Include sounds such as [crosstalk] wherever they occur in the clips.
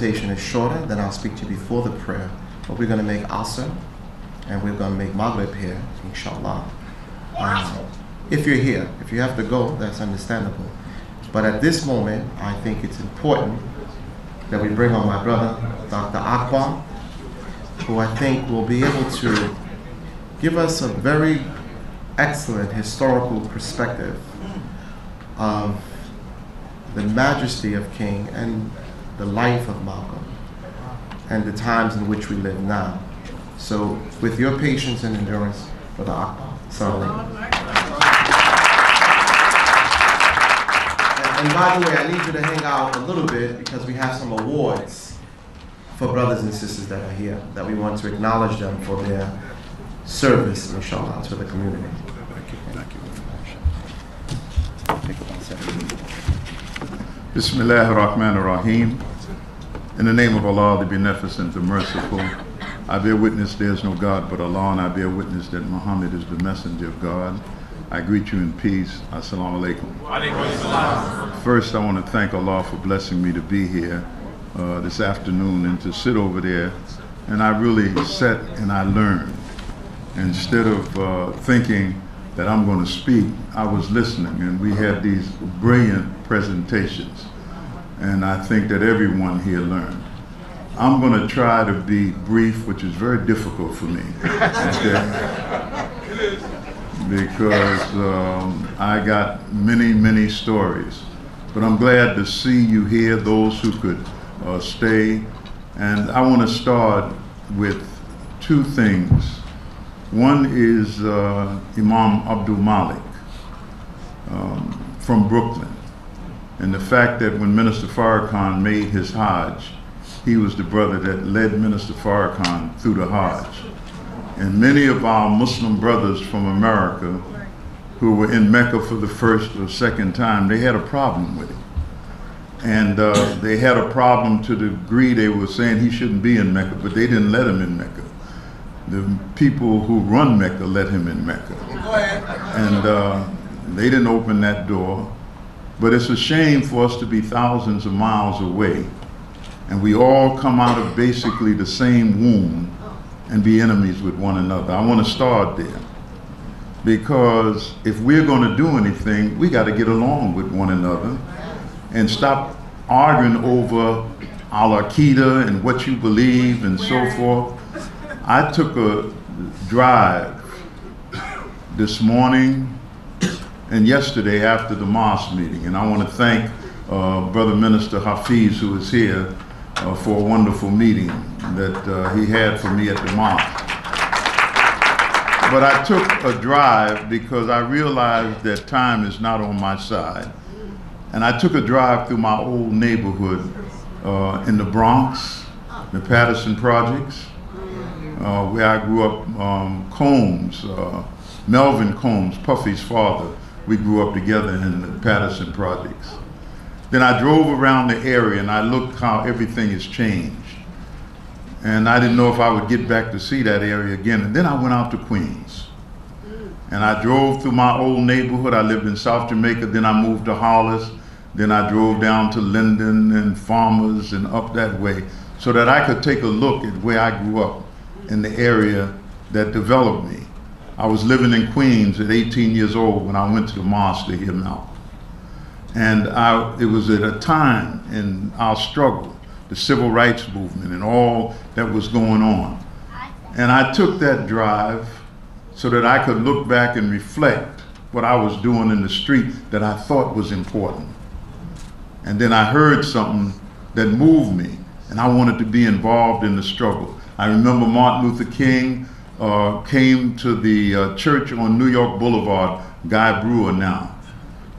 Presentation is shorter, than I'll speak to you before the prayer. But we're going to make Asr and we're going to make Maghrib here, inshallah. Um, if you're here, if you have to go, that's understandable. But at this moment, I think it's important that we bring on my brother, Dr. Akbar, who I think will be able to give us a very excellent historical perspective of the majesty of King and the life of Malcolm and the times in which we live now. So, with your patience and endurance, Brother Akbar. Assalamu And by the way, I need you to hang out a little bit because we have some awards for brothers and sisters that are here that we want to acknowledge them for their service, inshallah, to the community. Thank you. Bismillah ar-Rahman ar-Rahim. In the name of Allah, the Beneficent, the Merciful, I bear witness there is no God but Allah, and I bear witness that Muhammad is the messenger of God. I greet you in peace. Assalamu alaikum. First, I want to thank Allah for blessing me to be here uh, this afternoon and to sit over there. And I really sat and I learned. Instead of uh, thinking that I'm going to speak, I was listening, and we had these brilliant presentations. And I think that everyone here learned. I'm going to try to be brief, which is very difficult for me. [laughs] Okay? because um, I got many, many stories. But I'm glad to see you here, those who could uh, stay. And I want to start with two things. One is uh, Imam Abdul Malik um, from Brooklyn. And the fact that when Minister Farrakhan made his Hajj, he was the brother that led Minister Farrakhan through the Hajj. And many of our Muslim brothers from America who were in Mecca for the first or second time, they had a problem with it. And uh, they had a problem to the degree they were saying he shouldn't be in Mecca, but they didn't let him in Mecca. The people who run Mecca let him in Mecca. And uh, they didn't open that door. But it's a shame for us to be thousands of miles away and we all come out of basically the same womb and be enemies with one another. I want to start there because if we're going to do anything, we got to get along with one another and stop arguing over al Qaeda and what you believe and so forth. I took a drive this morning and yesterday after the mosque meeting, and I want to thank uh, Brother Minister Hafiz, who is here, uh, for a wonderful meeting that uh, he had for me at the mosque. But I took a drive because I realized that time is not on my side. And I took a drive through my old neighborhood uh, in the Bronx, the Patterson Projects, uh, where I grew up. Um, Combs, uh, Melvin Combs, Puffy's father, we grew up together in the Patterson Projects. Then I drove around the area and I looked how everything has changed. And I didn't know if I would get back to see that area again. And then I went out to Queens. And I drove through my old neighborhood. I lived in South Jamaica. Then I moved to Hollis. Then I drove down to Linden and Farmers and up that way so that I could take a look at where I grew up in the area that developed me. I was living in Queens at 18 years old when I went to the mosque to hear Malcolm. And I, it was at a time in our struggle, the civil rights movement and all that was going on. And I took that drive so that I could look back and reflect what I was doing in the street that I thought was important. And then I heard something that moved me, and I wanted to be involved in the struggle. I remember Martin Luther King uh, came to the uh, church on New York Boulevard, Guy Brewer now,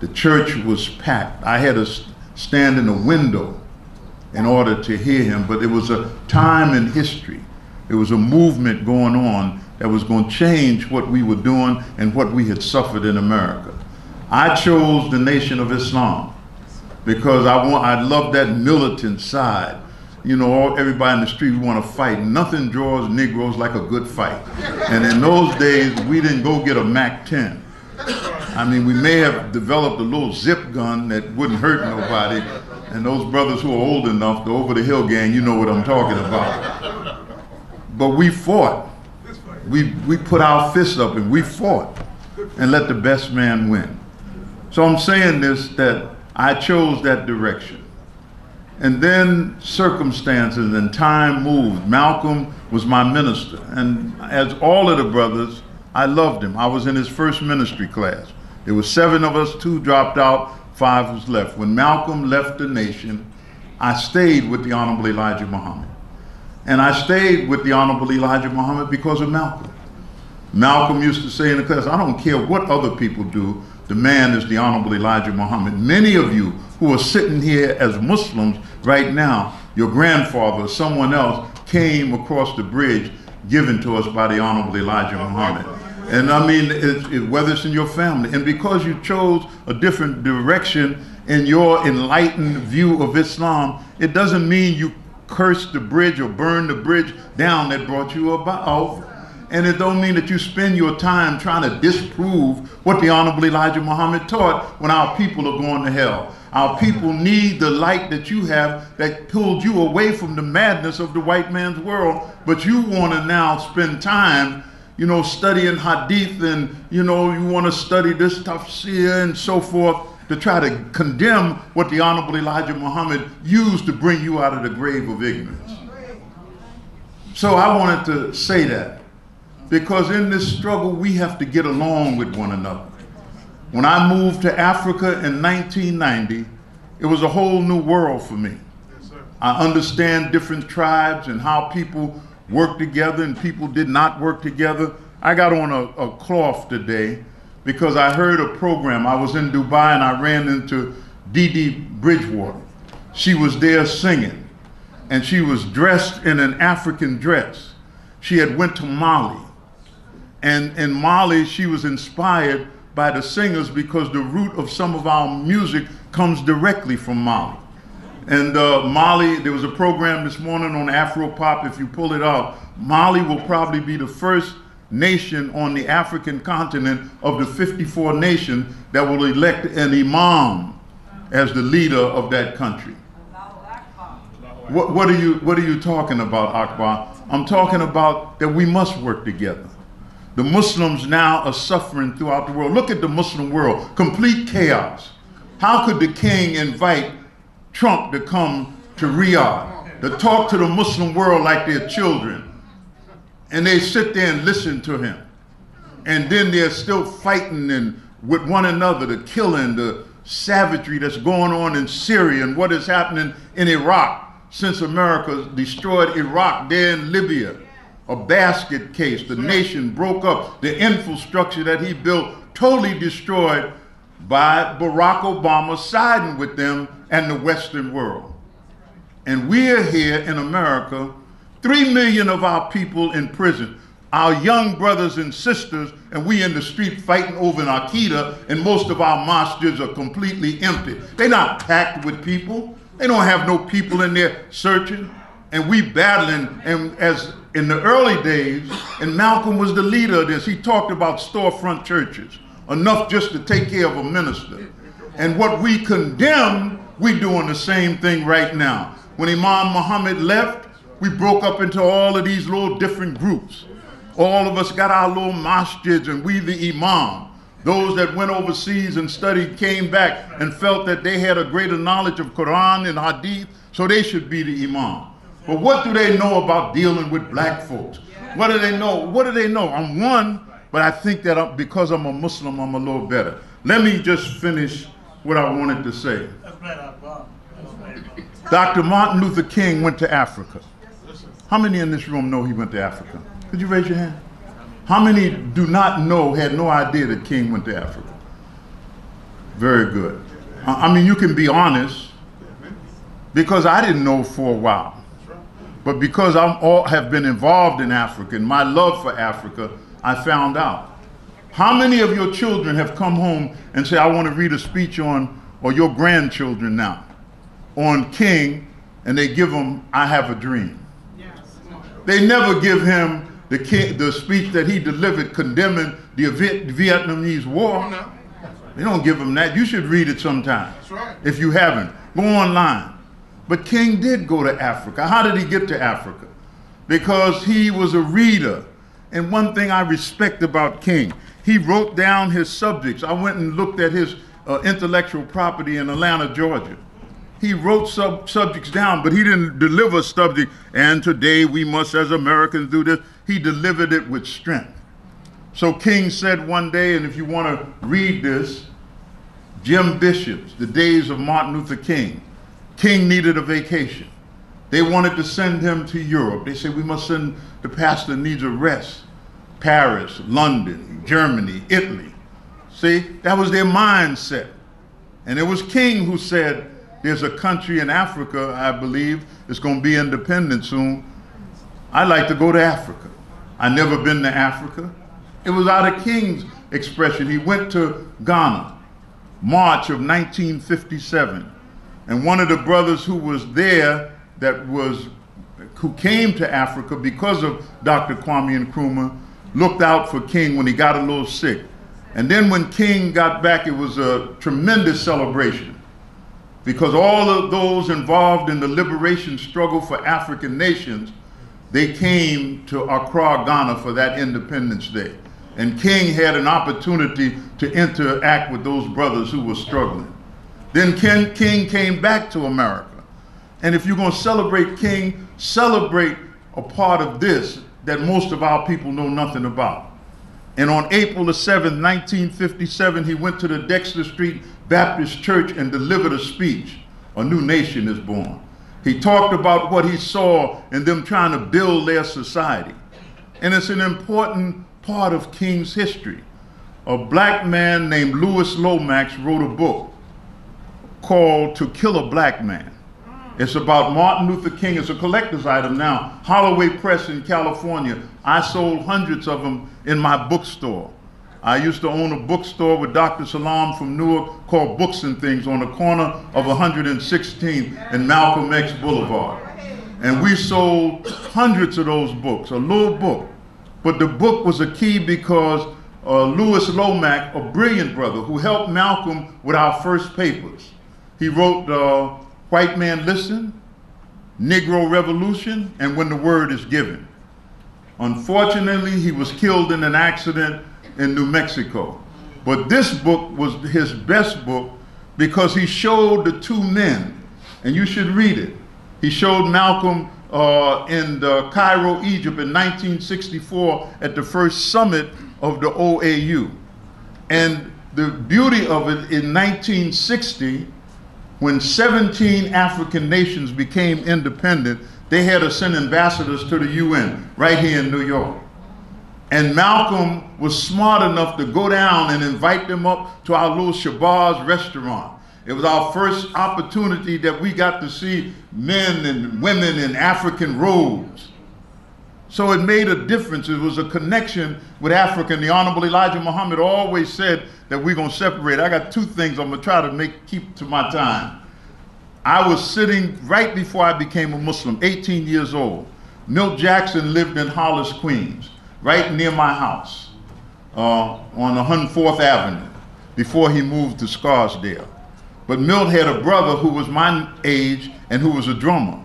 the church was packed. I had to stand in a window in order to hear him, but it was a time in history. It was a movement going on that was going to change what we were doing and what we had suffered in America. I chose the Nation of Islam because I want I love that militant side. You know, everybody in the street want to fight. Nothing draws Negroes like a good fight. And in those days, we didn't go get a MAC 10. I mean, we may have developed a little zip gun that wouldn't hurt nobody, And those brothers who are old enough, the Over the Hill gang, you know what I'm talking about. But we fought. We, we put our fists up and we fought and let the best man win. So I'm saying this that I chose that direction. And then circumstances and time moved. Malcolm was my minister. And as all of the brothers, I loved him. I was in his first ministry class. There were seven of us, two dropped out, five was left. When Malcolm left the nation, I stayed with the Honorable Elijah Muhammad. And I stayed with the Honorable Elijah Muhammad because of Malcolm. Malcolm used to say in the class, I don't care what other people do, the man is the Honorable Elijah Muhammad. Many of you who are sitting here as Muslims right now, your grandfather or someone else came across the bridge given to us by the Honorable Elijah Muhammad. And I mean, it, whether it's in your family, and because you chose a different direction in your enlightened view of Islam, it doesn't mean you curse the bridge or burn the bridge down that brought you about. And it don't mean that you spend your time trying to disprove what the Honorable Elijah Muhammad taught when our people are going to hell. Our people need the light that you have that pulled you away from the madness of the white man's world, but you want to now spend time you know, studying hadith and, you know, you want to study this tafsir and so forth to try to condemn what the Honorable Elijah Muhammad used to bring you out of the grave of ignorance. So I wanted to say that because in this struggle, we have to get along with one another. When I moved to Africa in 1990, it was a whole new world for me. I understand different tribes and how people work together and people did not work together. I got on a, a cloth today because I heard a program. I was in Dubai and I ran into Dee Dee Bridgewater. She was there singing and she was dressed in an African dress. She had went to Mali. And in Mali, she was inspired by the singers because the root of some of our music comes directly from Mali. And uh, Mali, there was a program this morning on Afro Pop. If you pull it up, Mali will probably be the first nation on the African continent of the 54 nations that will elect an imam as the leader of that country. What, what, are you, what are you talking about, Akbar? I'm talking about that we must work together. The Muslims now are suffering throughout the world. Look at the Muslim world, complete chaos. How could the king invite Trump to come to Riyadh to talk to the Muslim world like they're children. And they sit there and listen to him. And then they're still fighting and with one another, the killing, the savagery that's going on in Syria and what is happening in Iraq since America destroyed Iraq, there in Libya. A basket case. The nation broke up. The infrastructure that he built totally destroyed by Barack Obama siding with them and the Western world. And we're here in America, three million of our people in prison, our young brothers and sisters, and we in the street fighting over an aqeedah, and most of our mosques are completely empty. They're not packed with people. They don't have no people in there searching. And we battling, and as in the early days, and Malcolm was the leader of this, he talked about storefront churches enough just to take care of a minister. And what we condemn, we're doing the same thing right now. When Imam Muhammad left, we broke up into all of these little different groups. All of us got our little masjids and we the imam. Those that went overseas and studied came back and felt that they had a greater knowledge of Quran and Hadith, so they should be the imam. But what do they know about dealing with black folks? What do they know? What do they know? I'm one but I think that I'm, because I'm a Muslim, I'm a little better. Let me just finish what I wanted to say. Dr. Martin Luther King went to Africa. How many in this room know he went to Africa? Could you raise your hand? How many do not know, had no idea that King went to Africa? Very good. I mean, you can be honest because I didn't know for a while. But because I have all have been involved in Africa and my love for Africa, I found out. How many of your children have come home and say, I want to read a speech on, or your grandchildren now, on King, and they give him, I Have a Dream? Yes. They never give him the, king, the speech that he delivered condemning the Vietnamese war. They don't give him that. You should read it sometime right. if you haven't. Go online. But King did go to Africa. How did he get to Africa? Because he was a reader. And one thing I respect about King, he wrote down his subjects. I went and looked at his uh, intellectual property in Atlanta, Georgia. He wrote sub subjects down, but he didn't deliver subject. And today we must, as Americans, do this. He delivered it with strength. So King said one day, and if you want to read this, Jim Bishop's The Days of Martin Luther King. King needed a vacation. They wanted to send him to Europe. They said, we must send the pastor needs a rest. Paris, London, Germany, Italy. See, that was their mindset. And it was King who said, there's a country in Africa, I believe, it's going to be independent soon. I'd like to go to Africa. I've never been to Africa. It was out of King's expression. He went to Ghana, March of 1957. And one of the brothers who was there that was, who came to Africa because of Dr. Kwame Nkrumah, looked out for King when he got a little sick. And then when King got back, it was a tremendous celebration because all of those involved in the liberation struggle for African nations, they came to Accra, Ghana for that Independence Day. And King had an opportunity to interact with those brothers who were struggling. Then King, King came back to America. And if you're going to celebrate King, celebrate a part of this that most of our people know nothing about. And on April the 7th, 1957, he went to the Dexter Street Baptist Church and delivered a speech. A new nation is born. He talked about what he saw in them trying to build their society. And it's an important part of King's history. A black man named Louis Lomax wrote a book called To Kill a Black Man. It's about Martin Luther King. It's a collector's item now. Holloway Press in California. I sold hundreds of them in my bookstore. I used to own a bookstore with Dr. Salam from Newark called Books and Things on the corner of 116th and Malcolm X Boulevard. And we sold hundreds of those books, a little book. But the book was a key because uh, Louis Lomax, a brilliant brother who helped Malcolm with our first papers, he wrote uh, White Man Listen, Negro Revolution, and When the Word is Given. Unfortunately, he was killed in an accident in New Mexico. But this book was his best book because he showed the two men, and you should read it. He showed Malcolm uh, in Cairo, Egypt in 1964 at the first summit of the OAU. And the beauty of it in 1960, when 17 African nations became independent, they had to send ambassadors to the UN right here in New York. And Malcolm was smart enough to go down and invite them up to our little Shabazz restaurant. It was our first opportunity that we got to see men and women in African robes. So it made a difference. It was a connection with Africa. And the Honorable Elijah Muhammad always said that we're going to separate. I got two things I'm going to try to make keep to my time. I was sitting right before I became a Muslim, 18 years old. Milt Jackson lived in Hollis, Queens, right near my house uh, on 104th Avenue before he moved to Scarsdale. But Milt had a brother who was my age and who was a drummer.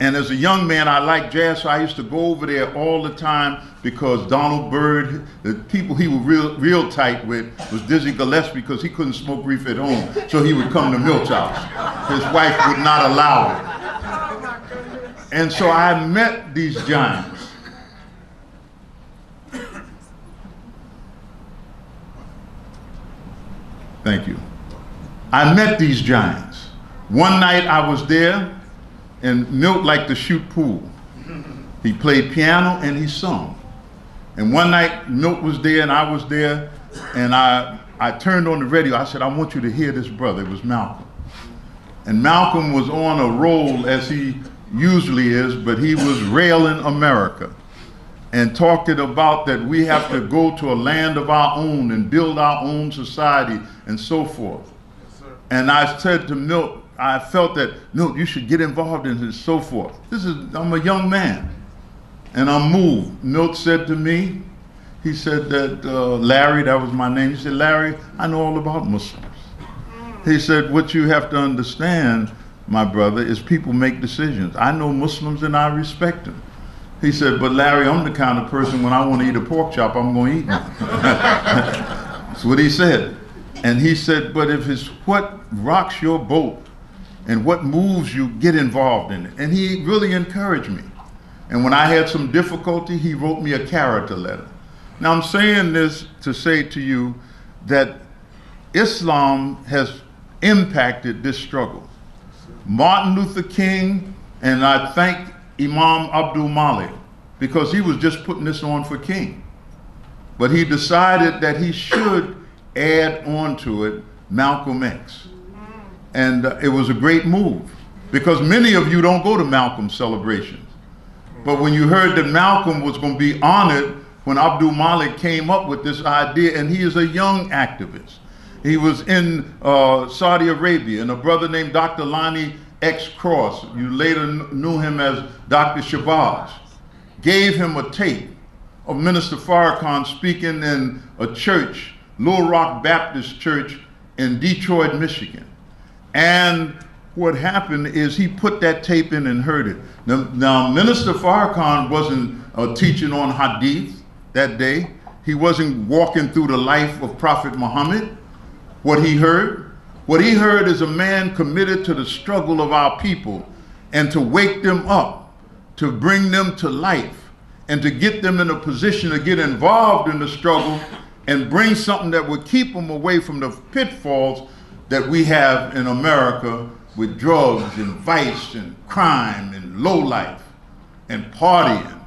And as a young man, I liked jazz, so I used to go over there all the time because Donald Byrd, the people he was real, real tight with was Dizzy Gillespie because he couldn't smoke reef at home. So he would come to Milt's house. His wife would not allow it. And so I met these giants. Thank you. I met these giants. One night I was there, and Milt liked to shoot pool. [laughs] He played piano and he sung. And one night Milt was there and I was there, and I, I turned on the radio. I said, I want you to hear this brother. It was Malcolm. And Malcolm was on a roll as he usually is, but he was railing America and talking about that we have to go to a land of our own and build our own society and so forth. And I said to Milt, I felt that, Milt, you should get involved in this, so forth. This is, I'm a young man. And I'm moved. Milt said to me, he said that, uh, Larry, that was my name. He said, Larry, I know all about Muslims. He said, what you have to understand, my brother, is people make decisions. I know Muslims and I respect them. He said, but Larry, I'm the kind of person when I want to eat a pork chop, I'm going to eat one. [laughs] That's what he said. And he said, but if it's what rocks your boat and what moves you, get involved in it. And he really encouraged me. And when I had some difficulty, he wrote me a character letter. Now I'm saying this to say to you that Islam has impacted this struggle. Martin Luther King, and I thank Imam Abdul Malik because he was just putting this on for King. But he decided that he should add on to it Malcolm X. And uh, it was a great move because many of you don't go to Malcolm celebrations. But when you heard that Malcolm was going to be honored when Abdul Malik came up with this idea, and he is a young activist. He was in uh, Saudi Arabia, and a brother named Dr. Lonnie X. Cross, you later knew him as Dr. Shabazz, gave him a tape of Minister Farrakhan speaking in a church, Little Rock Baptist Church in Detroit, Michigan. And what happened is he put that tape in and heard it. Now, now Minister Farrakhan wasn't uh, teaching on hadith that day. He wasn't walking through the life of Prophet Muhammad. What he heard, what he heard is a man committed to the struggle of our people and to wake them up, to bring them to life, and to get them in a position to get involved in the struggle and bring something that would keep them away from the pitfalls that we have in America with drugs and vice and crime and low life and partying,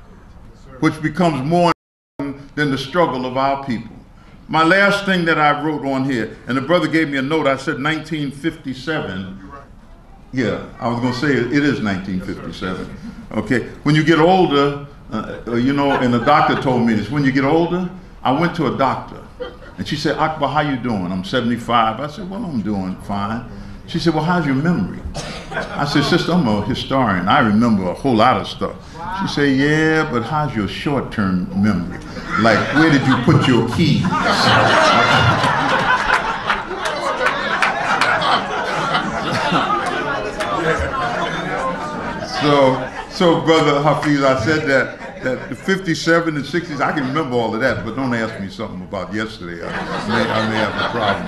which becomes more than the struggle of our people. My last thing that I wrote on here, and the brother gave me a note, I said 1957. Yeah, I was going to say it, it is 1957. Okay, when you get older, uh, uh, you know, and the doctor told me this, when you get older, I went to a doctor, and she said, Akbar, how you doing? I'm 75. I said, well, I'm doing fine. She said, well, how's your memory? I said, sister, I'm a historian. I remember a whole lot of stuff. She said, yeah, but how's your short-term memory? Like, where did you put your keys? [laughs] so, so brother Hafiz, I said that that the 57 and 60s, I can remember all of that, but don't ask me something about yesterday. I may, I may have a problem.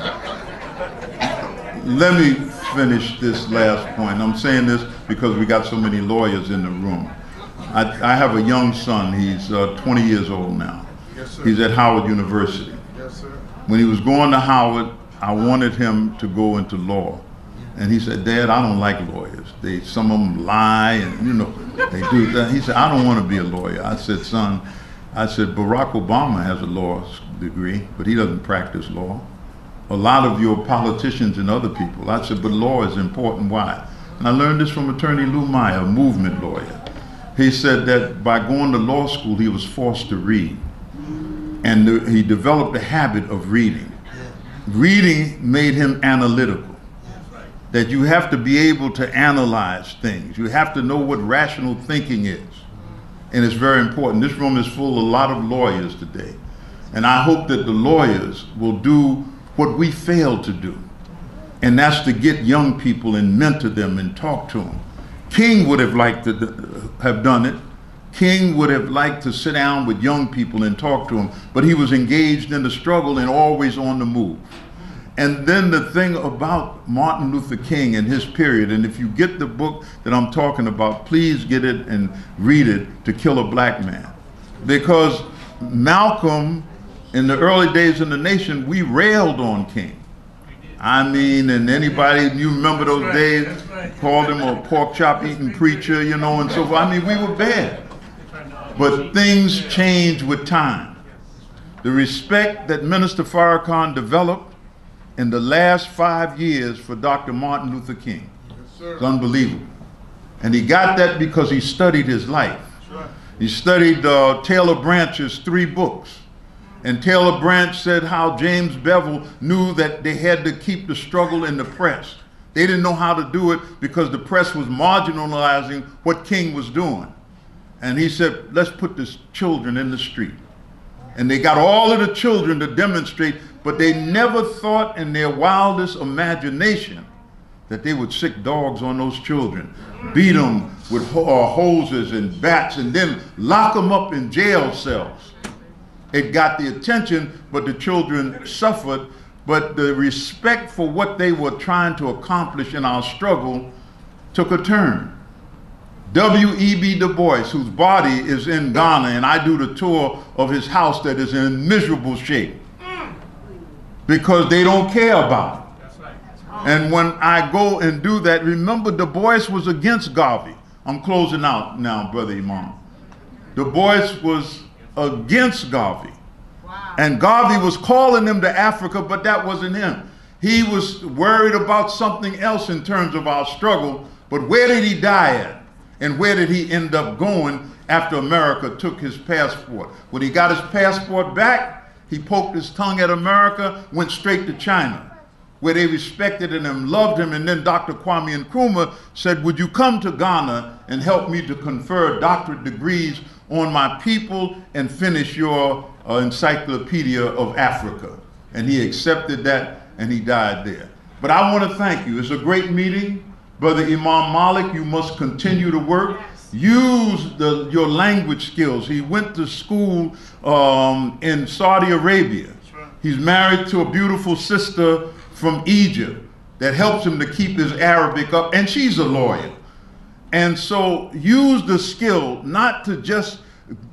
Let me finish this last point. I'm saying this because we got so many lawyers in the room. I, I have a young son. He's uh, 20 years old now. Yes, He's at Howard University. Yes, sir. When he was going to Howard, I wanted him to go into law. And he said, Dad, I don't like lawyers. They some of them lie and you know they do that. He said, I don't want to be a lawyer. I said, son, I said Barack Obama has a law degree, but he doesn't practice law. A lot of your politicians and other people. I said, but law is important. Why? And I learned this from attorney Lou Meyer, a movement lawyer. He said that by going to law school, he was forced to read. And the, he developed a habit of reading. Reading made him analytical that you have to be able to analyze things. You have to know what rational thinking is. And it's very important. This room is full of a lot of lawyers today. And I hope that the lawyers will do what we fail to do. And that's to get young people and mentor them and talk to them. King would have liked to have done it. King would have liked to sit down with young people and talk to them, but he was engaged in the struggle and always on the move. And then the thing about Martin Luther King and his period, and if you get the book that I'm talking about, please get it and read it, To Kill a Black Man. Because Malcolm, in the early days in the nation, we railed on King. I mean, and anybody, you remember those right, days, right. called him a pork chop eating preacher, you know, and so forth. I mean, we were bad. But things change with time. The respect that Minister Farrakhan developed in the last five years for Dr. Martin Luther King. It's unbelievable. And he got that because he studied his life. He studied uh, Taylor Branch's three books. And Taylor Branch said how James Bevel knew that they had to keep the struggle in the press. They didn't know how to do it because the press was marginalizing what King was doing. And he said, let's put the children in the street. And they got all of the children to demonstrate but they never thought in their wildest imagination that they would sick dogs on those children, beat them with ho- uh, hoses and bats, and then lock them up in jail cells. It got the attention, but the children suffered. But the respect for what they were trying to accomplish in our struggle took a turn. W.E.B. Du Bois, whose body is in Ghana, and I do the tour of his house that is in miserable shape because they don't care about it. And when I go and do that, remember Du Bois was against Garvey. I'm closing out now, Brother Imam. Du Bois was against Garvey. And Garvey was calling them to Africa, but that wasn't him. He was worried about something else in terms of our struggle. But where did he die at? And where did he end up going after America took his passport? When he got his passport back, he poked his tongue at America, went straight to China, where they respected him and loved him. And then Dr. Kwame Nkrumah said, Would you come to Ghana and help me to confer doctorate degrees on my people and finish your uh, Encyclopedia of Africa? And he accepted that and he died there. But I want to thank you. It's a great meeting. Brother Imam Malik, you must continue to work. Use the, your language skills. He went to school um, in Saudi Arabia. He's married to a beautiful sister from Egypt that helps him to keep his Arabic up, and she's a lawyer. And so use the skill not to just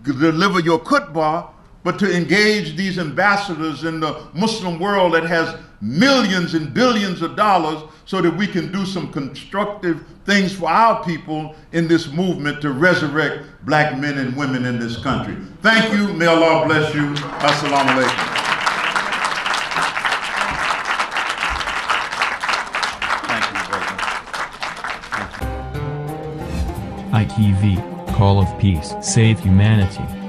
deliver your khutbah, but to engage these ambassadors in the Muslim world that has millions and billions of dollars so that we can do some constructive things for our people in this movement to resurrect black men and women in this country. Thank you. May Allah bless you. Assalamu alaikum. ITV, Call of Peace, Save Humanity.